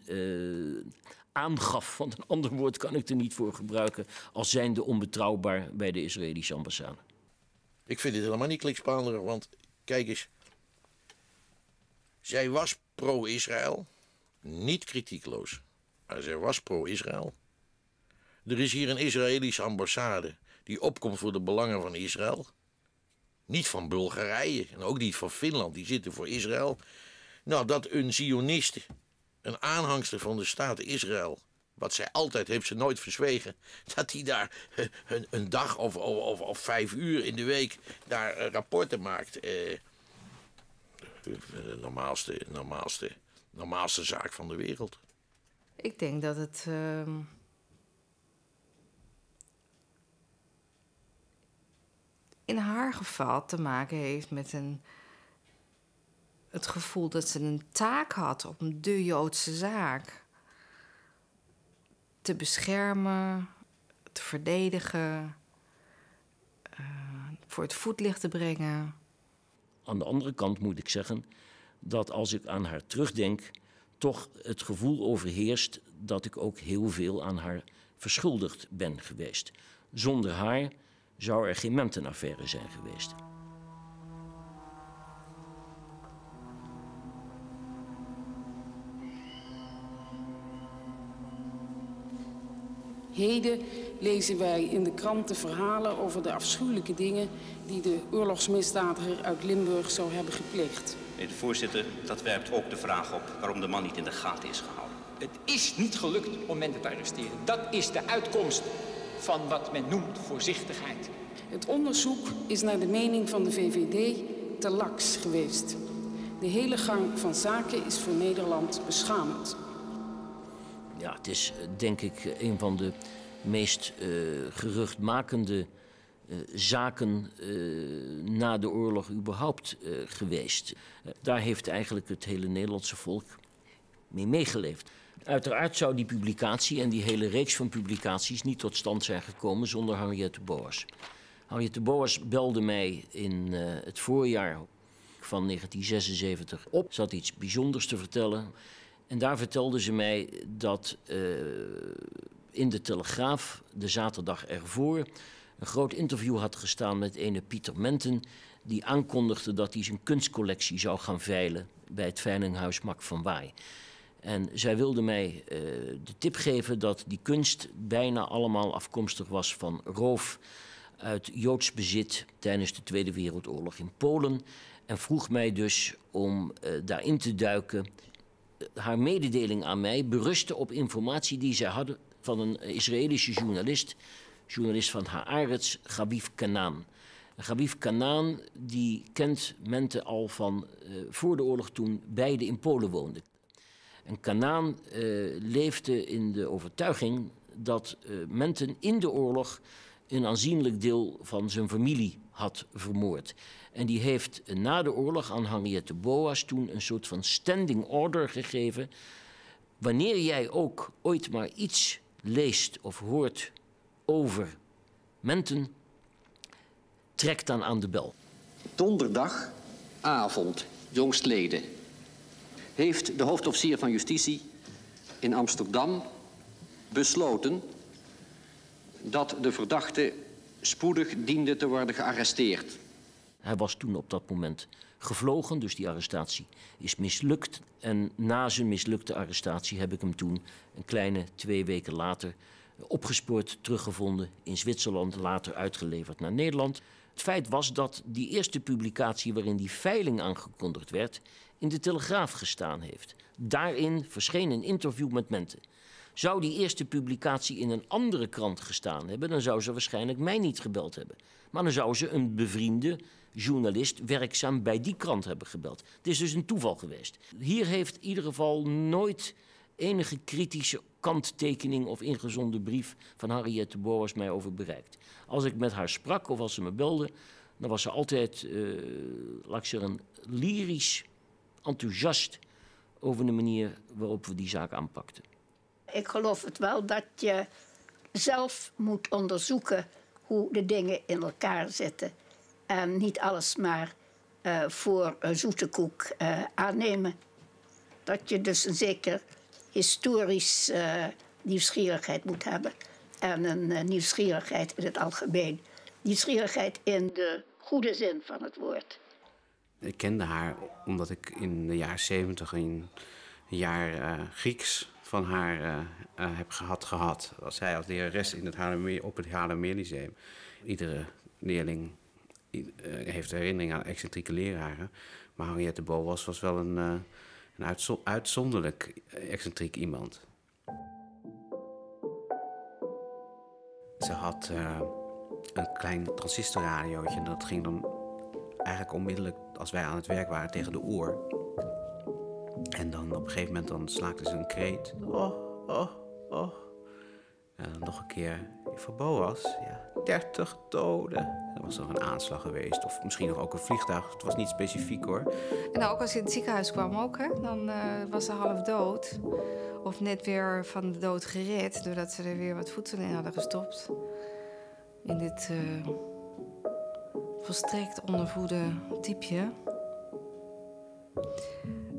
Speaker 1: aangaf, want een ander woord kan ik er niet voor gebruiken, als zijnde onbetrouwbaar bij de Israëlische ambassade.
Speaker 3: Ik vind dit helemaal niet klikspaanderig, want kijk eens. Zij was pro-Israël, niet kritiekloos, maar zij was pro-Israël. Er is hier een Israëlische ambassade die opkomt voor de belangen van Israël. Niet van Bulgarije en ook niet van Finland, die zitten voor Israël. Nou, dat een Zionist, een aanhangster van de staat Israël, wat zij altijd heeft ze nooit verzwegen, dat hij daar eh, een, dag of, of, of, vijf uur in de week daar eh, rapporten maakt. Eh, de normaalste, normaalste, normaalste zaak van de wereld.
Speaker 4: Ik denk dat het. Uh, in haar geval te maken heeft met een. Het gevoel dat ze een taak had om de Joodse zaak te beschermen, te verdedigen, uh, voor het voetlicht te brengen.
Speaker 1: Aan de andere kant moet ik zeggen dat als ik aan haar terugdenk, toch het gevoel overheerst dat ik ook heel veel aan haar verschuldigd ben geweest. Zonder haar zou er geen Mentenaffaire zijn geweest.
Speaker 24: Heden lezen wij in de kranten verhalen over de afschuwelijke dingen die de oorlogsmisdadiger uit Limburg zou hebben gepleegd.
Speaker 21: Nee, de voorzitter, dat werpt ook de vraag op waarom de man niet in de gaten is gehouden.
Speaker 23: Het is niet gelukt om mensen te arresteren. Dat is de uitkomst van wat men noemt voorzichtigheid.
Speaker 24: Het onderzoek is naar de mening van de VVD te laks geweest. De hele gang van zaken is voor Nederland beschamend.
Speaker 1: Ja, het is denk ik een van de meest uh, geruchtmakende zaken na de oorlog überhaupt geweest. daar heeft eigenlijk het hele Nederlandse volk mee meegeleefd. Uiteraard zou die publicatie en die hele reeks van publicaties niet tot stand zijn gekomen zonder Henriette Boas. Henriette Boas belde mij in het voorjaar van 1976 op. Ze had iets bijzonders te vertellen. En daar vertelde ze mij dat uh, in de Telegraaf de zaterdag ervoor een groot interview had gestaan met ene Pieter Menten, die aankondigde dat hij zijn kunstcollectie zou gaan veilen bij het Veilinghuis Mak van Waai. En zij wilde mij uh, de tip geven dat die kunst bijna allemaal afkomstig was van roof uit Joods bezit tijdens de Tweede Wereldoorlog in Polen. En vroeg mij dus om uh, daarin te duiken haar mededeling aan mij berustte op informatie die zij hadden van een Israëlische journalist, journalist van Haaretz, Gabiv Kanaan. Gabiv Kanaan die kent Mente al van uh, voor de oorlog toen beide in Polen woonden. En Kanaan uh, leefde in de overtuiging dat uh, Menten in de oorlog een aanzienlijk deel van zijn familie had vermoord. En die heeft na de oorlog aan Henriette Boas toen een soort van standing order gegeven. Wanneer jij ook ooit maar iets leest of hoort over Menten, trek dan aan de bel.
Speaker 25: Donderdagavond, jongstleden, heeft de hoofdofficier van justitie in Amsterdam besloten dat de verdachte spoedig diende te worden gearresteerd.
Speaker 1: Hij was toen op dat moment gevlogen, dus die arrestatie is mislukt. En na zijn mislukte arrestatie heb ik hem toen een kleine twee weken later opgespoord teruggevonden in Zwitserland, later uitgeleverd naar Nederland. Het feit was dat die eerste publicatie waarin die veiling aangekondigd werd, in de Telegraaf gestaan heeft. Daarin verscheen een interview met Mente. Zou die eerste publicatie in een andere krant gestaan hebben, dan zou ze waarschijnlijk mij niet gebeld hebben. Maar dan zou ze een bevriende journalist werkzaam bij die krant hebben gebeld. Het is dus een toeval geweest. Hier heeft in ieder geval nooit enige kritische kanttekening of ingezonden brief van Harriette Boas mij over bereikt. Als ik met haar sprak of als ze me belde, dan was ze altijd, uh, laat ik zeggen, lyrisch enthousiast over de manier waarop we die zaak aanpakten.
Speaker 10: Ik geloof het wel dat je zelf moet onderzoeken hoe de dingen in elkaar zitten. En niet alles maar uh, voor zoete koek uh, aannemen. Dat je dus een zeker historisch uh,
Speaker 26: nieuwsgierigheid moet hebben. En een nieuwsgierigheid in het algemeen. Nieuwsgierigheid in de goede zin van het woord.
Speaker 2: Ik kende haar omdat ik in de jaren zeventig een jaar Grieks van haar uh, uh, heb gehad. gehad. Zij als lerares in het Haarlemmeer, op het Haarlemmermuseum. Iedere leerling heeft herinnering aan excentrieke leraren. Maar Henriette Boas was wel een, een uitzo uitzonderlijk excentriek iemand. Ze had een klein transistorradiootje en dat ging dan eigenlijk onmiddellijk als wij aan het werk waren tegen de oor. En dan op een gegeven moment dan slaakte ze een kreet. Oh, oh, oh. En dan nog een keer voor Boas. Ja, 30 doden. Er was nog een aanslag geweest. Of misschien nog ook een vliegtuig. Het was niet specifiek hoor.
Speaker 4: En ook als je in het ziekenhuis kwam ook, hè, dan uh, was ze half dood. Of net weer van de dood gered. Doordat ze er weer wat voedsel in hadden gestopt. In dit uh, volstrekt ondervoede typeje.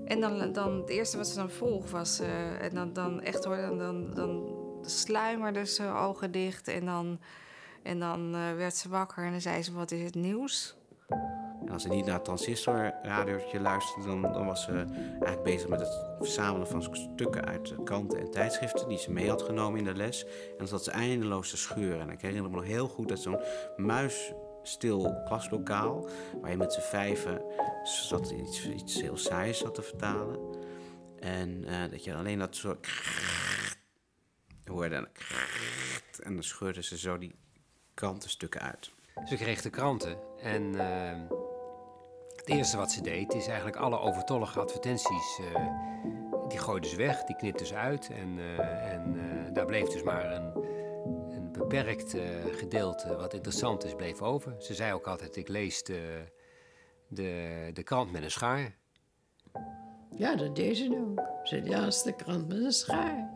Speaker 4: En dan, dan het eerste wat ze dan volg was... Uh, en dan, dan echt hoor, dan, dan, dan sluimerde ze ogen dicht. En dan, en dan uh, werd ze wakker en dan zei ze, wat is het nieuws?
Speaker 2: En als ze niet naar het transistorradiootje luisterde... Dan, dan was ze eigenlijk bezig met het verzamelen van stukken uit kranten en tijdschriften... die ze mee had genomen in de les. En dan zat ze eindeloos te scheuren. En ik herinner me nog heel goed dat zo'n muis stil klaslokaal. Waar je met z'n vijven zat iets, iets heel saais zat te vertalen. En uh, dat je alleen dat soort hoorde. En, dan scheurden ze zo die krantenstukken uit.
Speaker 8: Ze kreeg de kranten en uh, het eerste wat ze deed is eigenlijk alle overtollige advertenties. Uh, die gooide ze weg, die knipte ze uit en, en daar bleef dus maar een beperkt uh, gedeelte wat interessant is, bleef over. Ze zei ook altijd, ik lees de, de, de krant met een schaar.
Speaker 11: Ja, dat deed ze ook. Ze las de krant met een schaar.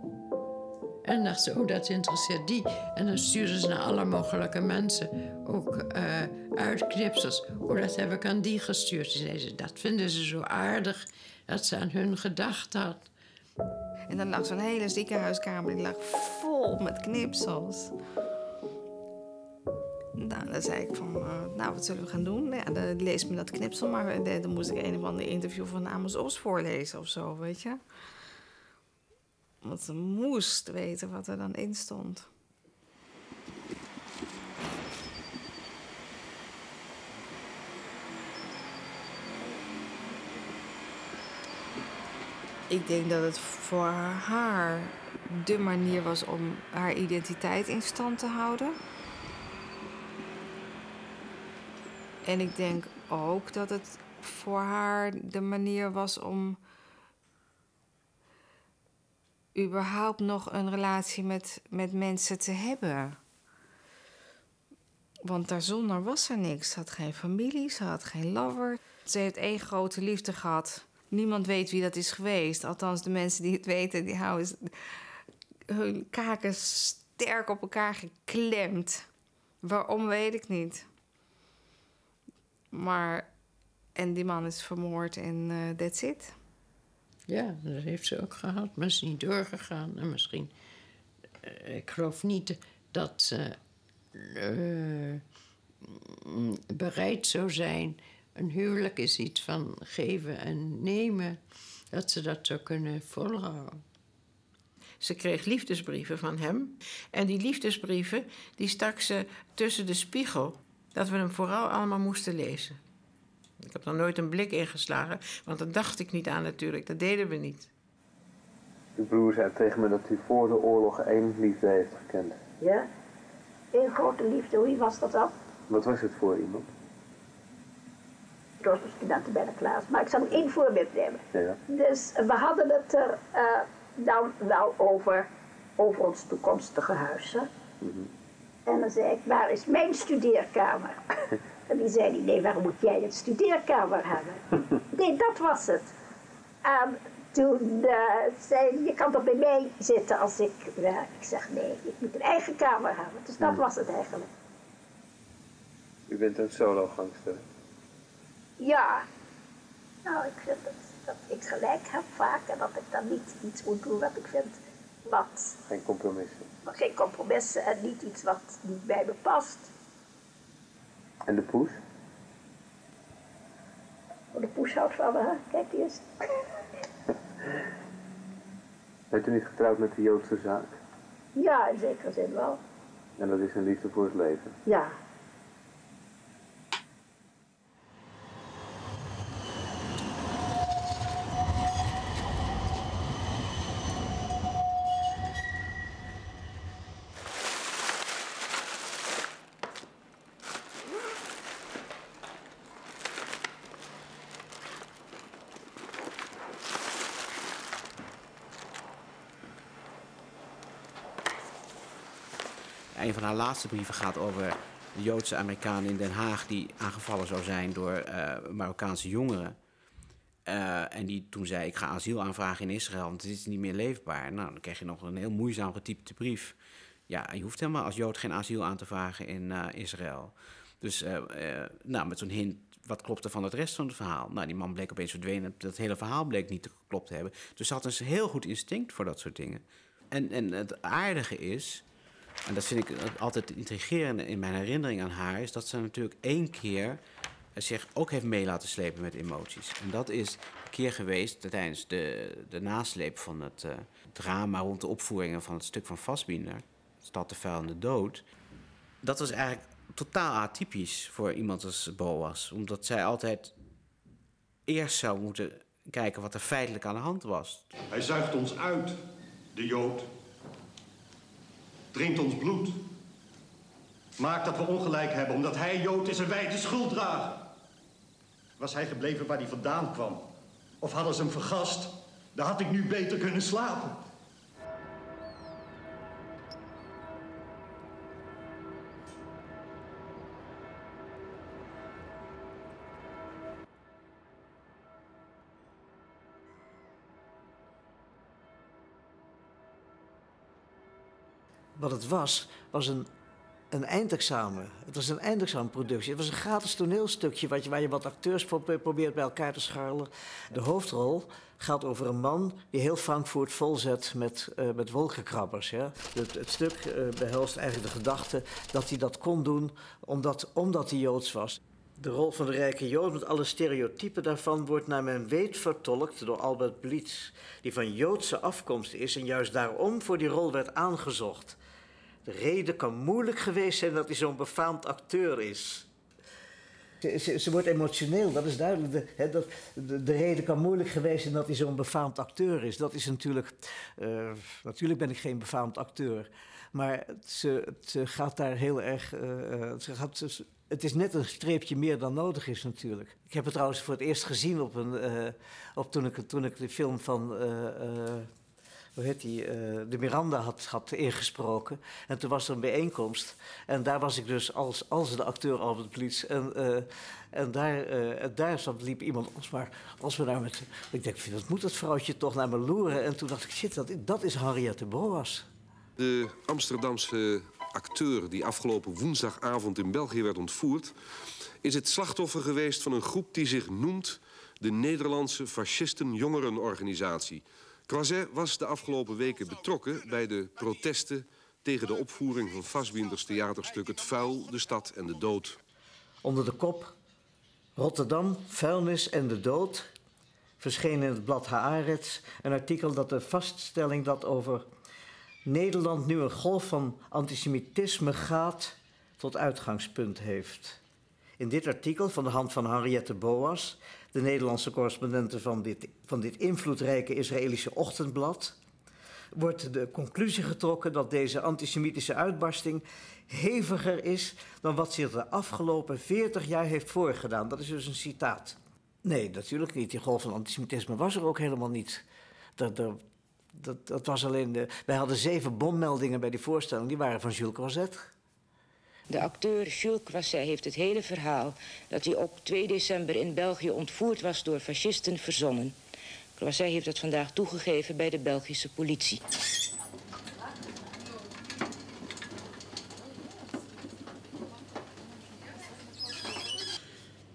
Speaker 11: En dacht ze, oh, dat interesseert die. En dan stuurde ze naar alle mogelijke mensen ook uh, uitknipsels. Oh, dat heb ik aan die gestuurd. Ze, dat vinden ze zo aardig dat ze aan hun gedacht had.
Speaker 4: En dan lag zo'n hele ziekenhuiskamer, die lag vol met knipsels. Nou, dan zei ik van, uh, nou, wat zullen we gaan doen? Ja, dan lees me dat knipsel maar. Dan moest ik een of ander interview van Amos Os voorlezen of zo, weet je. Want ze moest weten wat er dan in stond. Ik denk dat het voor haar de manier was om haar identiteit in stand te houden. En ik denk ook dat het voor haar de manier was om überhaupt nog een relatie met, met mensen te hebben. Want daarzonder was er niks. Ze had geen familie, ze had geen lover. Ze heeft één grote liefde gehad. Niemand weet wie dat is geweest. Althans, de mensen die het weten, die houden hun kaken sterk op elkaar geklemd. Waarom weet ik niet. Maar, en die man is vermoord en uh, that's it.
Speaker 11: Ja, dat heeft ze ook gehad, maar is niet doorgegaan. En misschien, uh, ik geloof niet dat ze uh, bereid zou zijn. Een huwelijk is iets van geven en nemen. Dat ze dat zou kunnen volhouden.
Speaker 12: Ze kreeg liefdesbrieven van hem. En die liefdesbrieven, die stak ze tussen de spiegel. Dat we hem vooral allemaal moesten lezen. Ik heb er nooit een blik ingeslagen, want dat dacht ik niet aan natuurlijk. Dat deden we niet.
Speaker 7: Uw broer zei tegen me dat u voor de oorlog één liefde heeft gekend.
Speaker 10: Ja, één grote liefde. Wie was dat dan?
Speaker 7: Wat was het voor iemand?
Speaker 10: Een studenten bij de klas, maar ik zal één voorbeeld nemen.
Speaker 7: Ja.
Speaker 10: Dus we hadden het er uh, dan wel over, over ons toekomstige? Mm -hmm. En dan zei ik, waar is mijn studeerkamer? en die zei die, nee, waarom moet jij een studeerkamer hebben? nee, dat was het. En toen uh, zei je kan toch bij mij zitten als ik werk? Ik zeg, nee, ik moet een eigen kamer hebben. Dus dat was het eigenlijk.
Speaker 7: U bent een solo-gangster?
Speaker 10: Ja. Nou, ik vind dat, dat ik gelijk heb vaak en dat ik dan niet iets moet doen wat ik vind
Speaker 6: wat...
Speaker 7: Geen compromissen.
Speaker 6: Geen compromissen en niet iets wat niet bij me past.
Speaker 7: En de poes?
Speaker 6: Oh, de poes houdt van me, kijk eens.
Speaker 7: Bent u niet getrouwd met de Joodse zaak?
Speaker 6: Ja, in zekere zin wel.
Speaker 7: En dat is een liefde voor het leven?
Speaker 6: Ja.
Speaker 2: Een van haar laatste brieven gaat over de Joodse Amerikaan in Den Haag die aangevallen zou zijn door eh, Marokkaanse jongeren. Eh, en die toen zei: Ik ga asiel aanvragen in Israël, want het is niet meer leefbaar. Nou, dan krijg je nog een heel moeizaam getypte brief. Ja, je hoeft helemaal als Jood geen asiel aan te vragen in uh, Israël. Dus nou, met zo'n hint, wat klopte van het rest van het verhaal? Nou, die man bleek opeens verdwenen. Dat hele verhaal bleek niet te klopt te hebben. Dus ze had een heel goed instinct voor dat soort dingen. En, en het aardige is, en dat vind ik altijd intrigerend in mijn herinnering aan haar, is dat ze natuurlijk één keer zich ook heeft mee laten slepen met emoties. En dat is een keer geweest tijdens de, de nasleep van het uh, drama rond de opvoeringen van het stuk van Fassbinder, Stad de Vuil en de Dood. Dat was eigenlijk totaal atypisch voor iemand als Boas, omdat zij altijd eerst zou moeten kijken wat er feitelijk aan de hand was.
Speaker 27: Hij zuigt ons uit, de Jood, drinkt ons bloed. Maakt dat we ongelijk hebben omdat hij Jood is en wij de schuld dragen. Was hij gebleven waar hij vandaan kwam? Of hadden ze hem vergast? Dan had ik nu beter kunnen slapen.
Speaker 28: Wat het was, was een, een eindexamen. Het was een eindexamenproductie. Het was een gratis toneelstukje waar je wat acteurs probeert bij elkaar te scharrelen. De hoofdrol gaat over een man die heel Frankfurt volzet met, uh, met wolkenkrabbers. Ja? Het, het stuk uh, behelst eigenlijk de gedachte dat hij dat kon doen omdat, omdat hij Joods was. De rol van de rijke Jood met alle stereotypen daarvan wordt naar men weet vertolkt door Albert Blitz, die van Joodse afkomst is en juist daarom voor die rol werd aangezocht. De reden kan moeilijk geweest zijn dat hij zo'n befaamd acteur is. Ze, ze, wordt emotioneel, dat is duidelijk. De, dat, de, de, reden kan moeilijk geweest zijn dat hij zo'n befaamd acteur is. Dat is natuurlijk. Uh, natuurlijk ben ik geen befaamd acteur. Maar ze, gaat daar heel erg. Uh, ze gaat, het is net een streepje meer dan nodig is, natuurlijk. Ik heb het trouwens voor het eerst gezien op een, op toen, ik, toen ik de film van hoe heet die, uh, de Miranda had, had ingesproken. En toen was er een bijeenkomst. En daar was ik dus als, als de acteur Albert Blitz. En, uh, en daar, uh, daar zat, liep iemand ons maar, als we daar met... Ik denk, wat moet dat vrouwtje toch naar me loeren? En toen dacht ik, shit, dat, dat is Harriette Boas.
Speaker 29: De Amsterdamse acteur die afgelopen woensdagavond in België werd ontvoerd... is het slachtoffer geweest van een groep die zich noemt... de Nederlandse Fascisten Jongerenorganisatie... Croiset was de afgelopen weken betrokken bij de protesten tegen de opvoering van Fassbinders theaterstuk Het Vuil, de Stad en de Dood.
Speaker 28: Onder de kop Rotterdam, vuilnis en de dood verscheen in het blad Haaretz een artikel dat de vaststelling dat over Nederland nu een golf van antisemitisme gaat tot uitgangspunt heeft. In dit artikel van de hand van Henriette Boas de Nederlandse correspondente van dit, van dit invloedrijke Israëlische ochtendblad, wordt de conclusie getrokken dat deze antisemitische uitbarsting heviger is dan wat zich de afgelopen 40 jaar heeft voorgedaan. Dat is dus een citaat. Nee, natuurlijk niet. Die golf van antisemitisme was er ook helemaal niet. Dat, dat, dat, was alleen de, wij hadden zeven bommeldingen bij die voorstelling, die waren van Jules Croiset.
Speaker 30: De acteur Jules Croisset heeft het hele verhaal... dat hij op 2 december in België ontvoerd was door fascisten verzonnen. Croisset heeft het vandaag toegegeven bij de Belgische politie.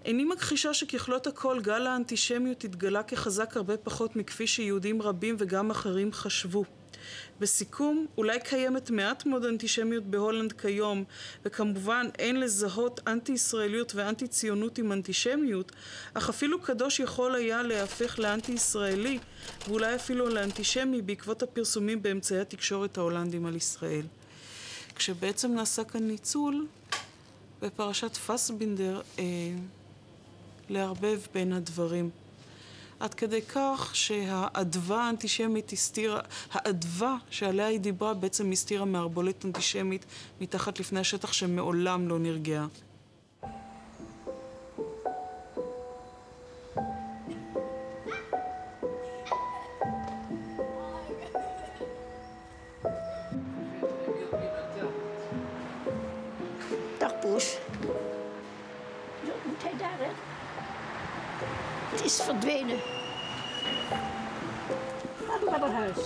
Speaker 31: איני מכחישה שככלות הכל גל האנטישמיות התגלה כחזק הרבה פחות מכפי שיהודים רבים וגם אחרים חשבו. בסיכום, אולי קיימת מעט מאוד אנטישמיות בהולנד כיום, וכמובן אין לזהות אנטי-ישראליות ואנטי-ציונות עם אנטישמיות, אך אפילו קדוש יכול היה להפך לאנטי-ישראלי, ואולי אפילו לאנטישמי בעקבות הפרסומים באמצעי התקשורת ההולנדים על ישראל. כשבעצם נעשה כאן ניצול, בפרשת פסבינדר, אה, לערבב בין הדברים. עד כדי כך שהאדווה האנטישמית הסתירה, האדווה שעליה היא דיברה בעצם הסתירה מערבולת אנטישמית מתחת לפני השטח שמעולם לא נרגעה.
Speaker 10: Is verdwenen. Laten we naar huis.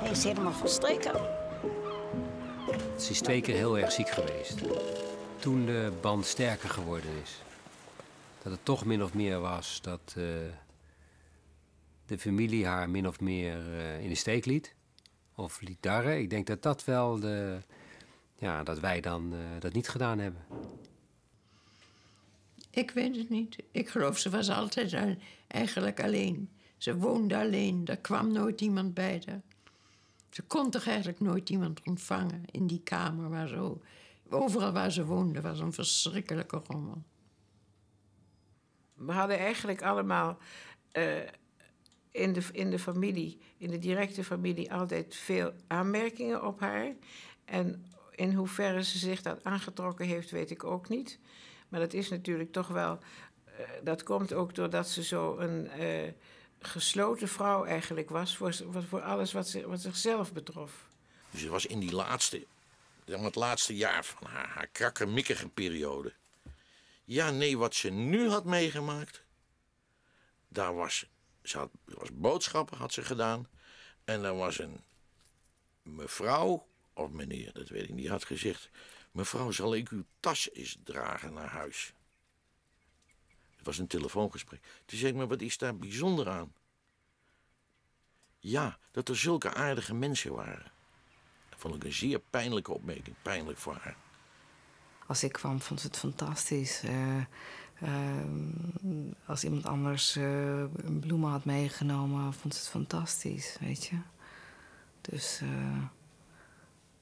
Speaker 10: Hij is helemaal verstreken.
Speaker 8: Ze is twee keer heel erg ziek geweest. Toen de band sterker geworden is. Dat het toch min of meer was dat eh, de familie haar min of meer eh, in de steek liet. Of liet darren. Ik denk dat dat wel de... Ja, dat wij dan eh, dat niet gedaan hebben.
Speaker 11: Ik weet het niet. Ik geloof, ze was altijd al- eigenlijk alleen. Ze woonde alleen. Er kwam nooit iemand bij haar. Ze kon toch eigenlijk nooit iemand ontvangen in die kamer waar zo... Overal waar ze woonde was een verschrikkelijke rommel.
Speaker 12: We hadden eigenlijk allemaal eh, in, de, in de familie, in de directe familie, altijd veel aanmerkingen op haar. En in hoeverre ze zich dat aangetrokken heeft, weet ik ook niet. Maar dat is natuurlijk toch wel. eh, dat komt ook doordat ze zo een eh, gesloten vrouw eigenlijk was voor, voor- alles wat, ze, wat zichzelf betrof.
Speaker 3: Dus het was in die laatste, maar het laatste jaar van haar, haar krakkemikkige periode. Ja, nee, wat ze nu had meegemaakt, daar was, ze had, was boodschappen had ze gedaan. En er was een mevrouw, of meneer, dat weet ik niet, had gezegd... Mevrouw, zal ik uw tas eens dragen naar huis? Het was een telefoongesprek. Toen zei ik, maar wat is daar bijzonder aan? Ja, dat er zulke aardige mensen waren. Dat vond ik een zeer pijnlijke opmerking. Pijnlijk voor haar.
Speaker 4: Als ik kwam, vond ze het fantastisch. Eh, ehm, als iemand anders eh, bloemen had meegenomen, vond ze het fantastisch, weet je. Dus eh,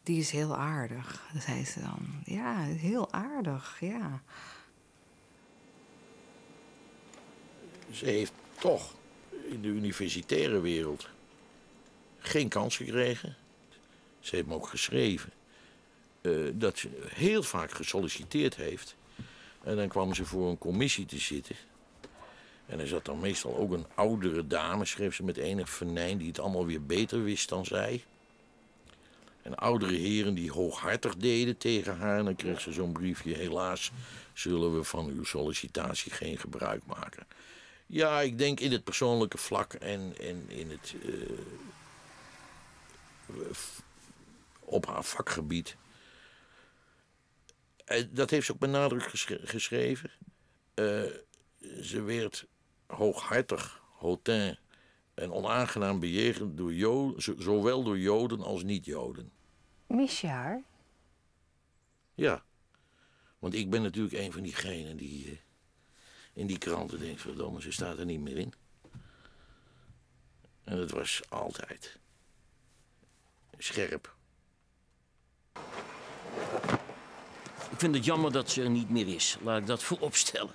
Speaker 4: die is heel aardig, zei ze dan. Ja, heel aardig, ja.
Speaker 3: Ze heeft toch in de universitaire wereld geen kans gekregen. Ze heeft me ook geschreven eh, dat ze heel vaak gesolliciteerd heeft. En dan kwam ze voor een commissie te zitten. En er zat dan meestal ook een oudere dame, schreef ze met enig venijn, die het allemaal weer beter wist dan zij. En oudere heren die hooghartig deden tegen haar. En dan kreeg ze zo'n briefje, helaas zullen we van uw sollicitatie geen gebruik maken. Ja, ik denk in het persoonlijke vlak en, in het. f- op haar vakgebied. Eh, dat heeft ze ook met nadruk geschre- geschreven. Eh, ze werd hooghartig, hautain en onaangenaam bejegend door Joden, zowel door Joden als niet-Joden.
Speaker 23: Mis je haar?
Speaker 3: Ja, want ik ben natuurlijk een van diegenen die eh, in die kranten denkt, verdomme, ze staat er niet meer in. En het was altijd scherp.
Speaker 1: Ik vind het jammer dat ze er niet meer is. Laat ik dat voorop stellen.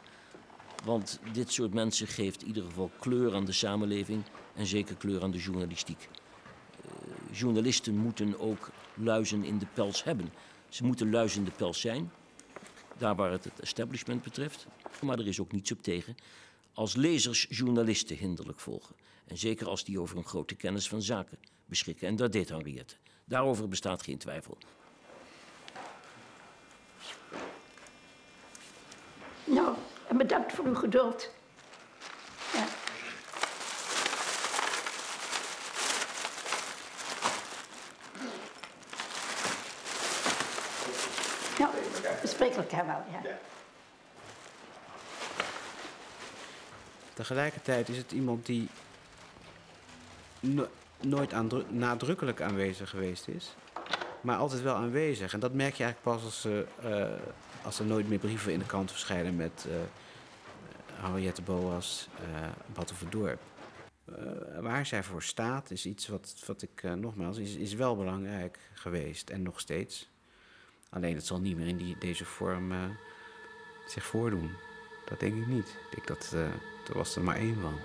Speaker 1: Want dit soort mensen geeft in ieder geval kleur aan de samenleving en zeker kleur aan de journalistiek. Eh, journalisten moeten ook luizen in de pels hebben. Ze moeten luizen in de pels zijn, daar waar het het establishment betreft. Maar er is ook niets op tegen als lezers journalisten hinderlijk volgen. En zeker als die over een grote kennis van zaken beschikken. En dat deed Henriette. Daarover bestaat geen twijfel.
Speaker 10: Nou, en bedankt voor uw geduld. Ja. Ja, wel, ja.
Speaker 2: Tegelijkertijd is het iemand die no- nooit aandru- nadrukkelijk aanwezig geweest is. Maar altijd wel aanwezig. En dat merk je eigenlijk pas als, ze, eh, als er nooit meer brieven in de krant verschijnen met uh, Henriette Boas, uh, Battenverdorp. Uh, waar zij voor staat is iets wat, wat ik uh, nogmaals, is, is wel belangrijk geweest en nog steeds. Alleen het zal niet meer in die, deze vorm uh, zich voordoen. Dat denk ik niet. Ik denk dat er was er maar één van.